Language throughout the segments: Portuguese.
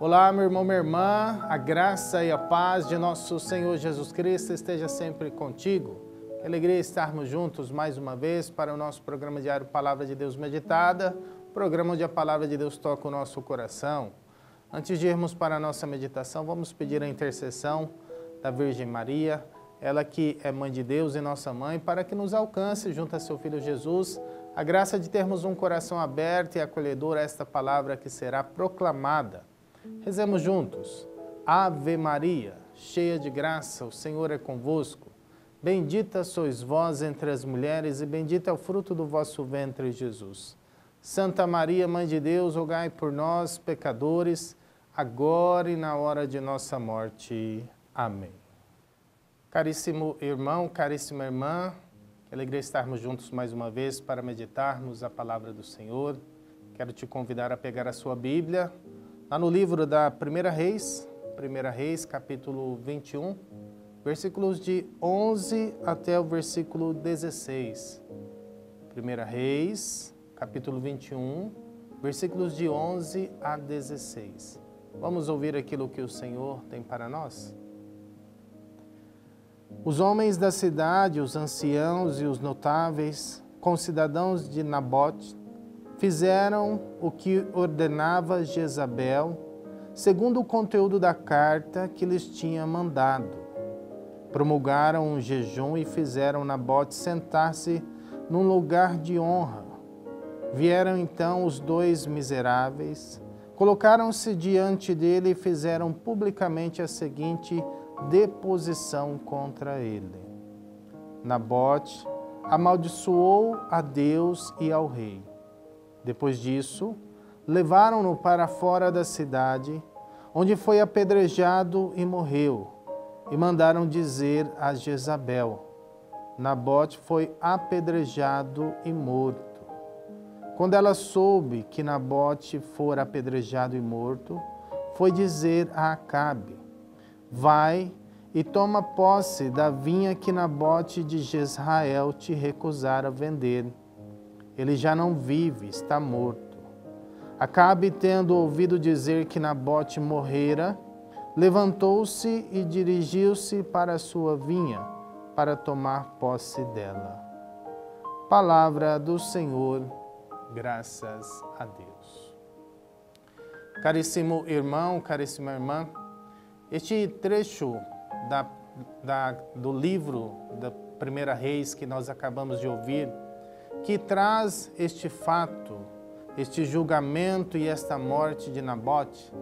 Olá, meu irmão, minha irmã, a graça e a paz de nosso Senhor Jesus Cristo esteja sempre contigo. Que alegria estarmos juntos mais uma vez para o nosso programa diário Palavra de Deus Meditada, programa onde a Palavra de Deus toca o nosso coração. Antes de irmos para a nossa meditação, vamos pedir a intercessão da Virgem Maria, ela que é mãe de Deus e nossa mãe, para que nos alcance junto a seu Filho Jesus a graça de termos um coração aberto e acolhedor a esta palavra que será proclamada Rezemos juntos. Ave Maria, cheia de graça, o Senhor é convosco. Bendita sois vós entre as mulheres, e bendito é o fruto do vosso ventre, Jesus. Santa Maria, Mãe de Deus, rogai por nós, pecadores, agora e na hora de nossa morte. Amém. Caríssimo irmão, caríssima irmã, que alegria estarmos juntos mais uma vez para meditarmos a palavra do Senhor. Quero te convidar a pegar a sua Bíblia, Lá no livro da Primeira Reis, Primeira Reis, capítulo 21, versículos de 11 até o versículo 16. Primeira Reis, capítulo 21, versículos de 11 a 16. Vamos ouvir aquilo que o Senhor tem para nós? Os homens da cidade, os anciãos e os notáveis, concidadãos de Nabote, fizeram o que ordenava Jezabel, segundo o conteúdo da carta que lhes tinha mandado. Promulgaram um jejum e fizeram Nabote sentar-se num lugar de honra. Vieram então os dois miseráveis, colocaram-se diante dele e fizeram publicamente a seguinte deposição contra ele. Nabote amaldiçoou a Deus e ao rei depois disso, levaram-no para fora da cidade, onde foi apedrejado e morreu, e mandaram dizer a Jezabel: Nabote foi apedrejado e morto. Quando ela soube que Nabote fora apedrejado e morto, foi dizer a Acabe: Vai e toma posse da vinha que Nabote de Jezrael te recusara vender ele já não vive, está morto. Acabe tendo ouvido dizer que Nabote morrera, levantou-se e dirigiu-se para sua vinha, para tomar posse dela. Palavra do Senhor, graças a Deus. Caríssimo irmão, caríssima irmã, este trecho da, da, do livro da Primeira Reis que nós acabamos de ouvir, que traz este fato, este julgamento e esta morte de Nabote,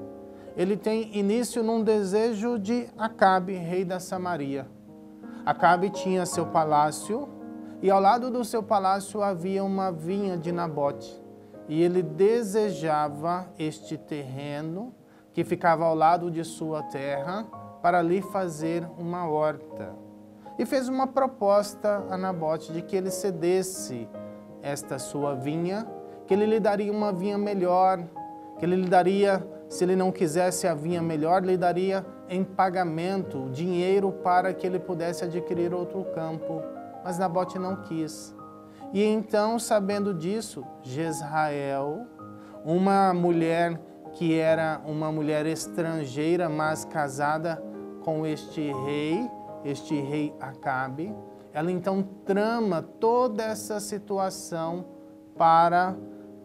ele tem início num desejo de Acabe, rei da Samaria. Acabe tinha seu palácio e ao lado do seu palácio havia uma vinha de Nabote. E ele desejava este terreno que ficava ao lado de sua terra para ali fazer uma horta. E fez uma proposta a Nabote de que ele cedesse esta sua vinha, que ele lhe daria uma vinha melhor, que ele lhe daria, se ele não quisesse a vinha melhor, lhe daria em pagamento dinheiro para que ele pudesse adquirir outro campo. Mas Nabote não quis. E então, sabendo disso, Jezrael, uma mulher que era uma mulher estrangeira, mas casada com este rei, este rei Acabe, ela então trama toda essa situação para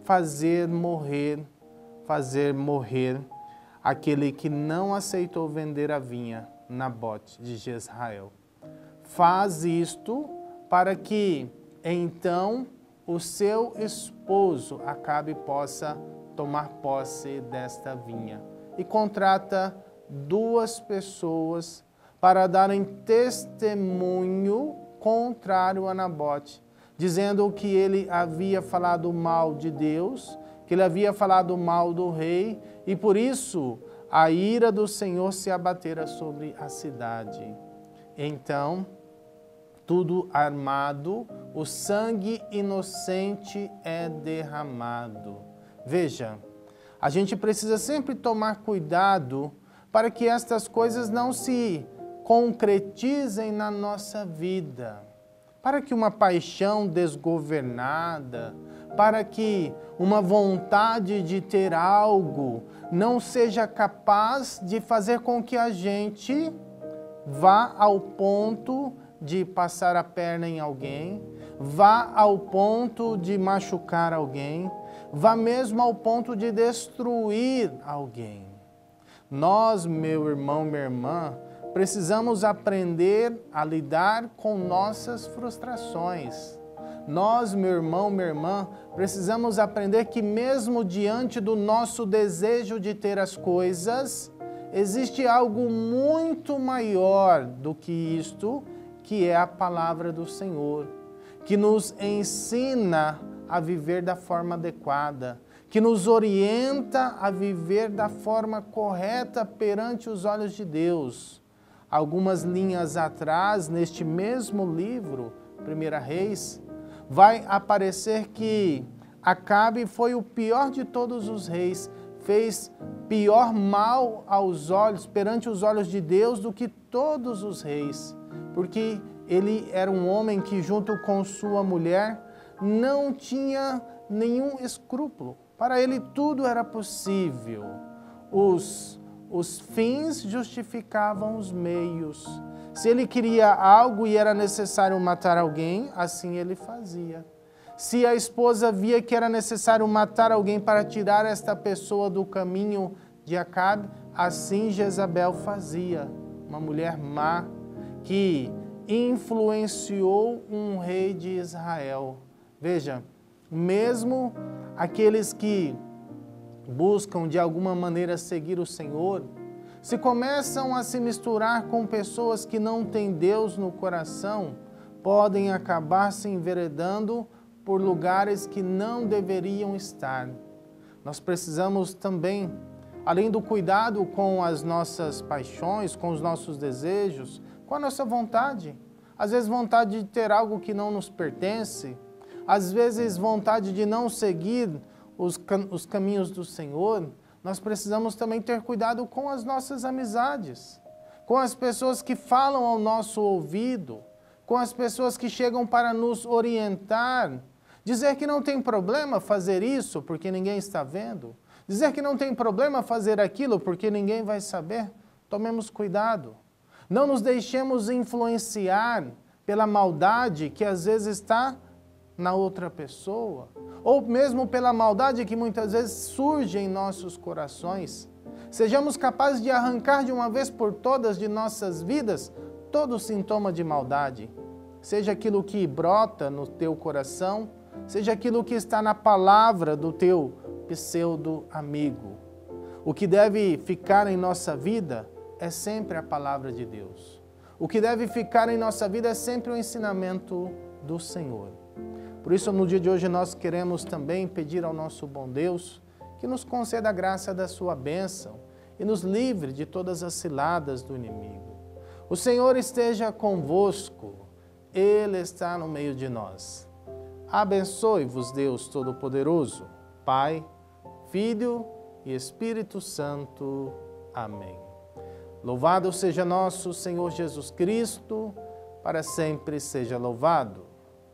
fazer morrer, fazer morrer aquele que não aceitou vender a vinha, Nabote de Jezrael. Faz isto para que então o seu esposo Acabe possa tomar posse desta vinha e contrata duas pessoas para darem testemunho contrário a Nabote, dizendo que ele havia falado mal de Deus, que ele havia falado mal do rei, e por isso a ira do Senhor se abatera sobre a cidade. Então, tudo armado, o sangue inocente é derramado. Veja, a gente precisa sempre tomar cuidado para que estas coisas não se concretizem na nossa vida, para que uma paixão desgovernada, para que uma vontade de ter algo não seja capaz de fazer com que a gente vá ao ponto de passar a perna em alguém, vá ao ponto de machucar alguém, vá mesmo ao ponto de destruir alguém. Nós, meu irmão, minha irmã, precisamos aprender a lidar com nossas frustrações. Nós, meu irmão, minha irmã, precisamos aprender que, mesmo diante do nosso desejo de ter as coisas, existe algo muito maior do que isto, que é a palavra do Senhor, que nos ensina a viver da forma adequada, que nos orienta a viver da forma correta perante os olhos de Deus. Algumas linhas atrás, neste mesmo livro, 1 Reis, vai aparecer que Acabe foi o pior de todos os reis, fez pior mal aos olhos, perante os olhos de Deus, do que todos os reis, porque ele era um homem que, junto com sua mulher, não tinha nenhum escrúpulo. Para ele tudo era possível. Os, os fins justificavam os meios. Se ele queria algo e era necessário matar alguém, assim ele fazia. Se a esposa via que era necessário matar alguém para tirar esta pessoa do caminho de Acabe, assim Jezabel fazia. Uma mulher má que influenciou um rei de Israel. Veja, mesmo aqueles que buscam de alguma maneira seguir o Senhor, se começam a se misturar com pessoas que não têm Deus no coração, podem acabar se enveredando por lugares que não deveriam estar. Nós precisamos também, além do cuidado com as nossas paixões, com os nossos desejos, com a nossa vontade, às vezes vontade de ter algo que não nos pertence, às vezes vontade de não seguir os, os caminhos do Senhor, nós precisamos também ter cuidado com as nossas amizades, com as pessoas que falam ao nosso ouvido, com as pessoas que chegam para nos orientar. Dizer que não tem problema fazer isso porque ninguém está vendo. Dizer que não tem problema fazer aquilo porque ninguém vai saber. Tomemos cuidado. Não nos deixemos influenciar pela maldade que às vezes está na outra pessoa ou mesmo pela maldade que muitas vezes surge em nossos corações. Sejamos capazes de arrancar de uma vez por todas de nossas vidas todo sintoma de maldade, seja aquilo que brota no teu coração, seja aquilo que está na palavra do teu pseudo amigo. O que deve ficar em nossa vida é sempre a palavra de Deus. O que deve ficar em nossa vida é sempre o ensinamento do Senhor. Por isso, no dia de hoje, nós queremos também pedir ao nosso bom Deus que nos conceda a graça da sua bênção e nos livre de todas as ciladas do inimigo. O Senhor esteja convosco, Ele está no meio de nós. Abençoe-vos, Deus Todo-Poderoso, Pai, Filho e Espírito Santo. Amém. Louvado seja nosso Senhor Jesus Cristo, para sempre seja louvado.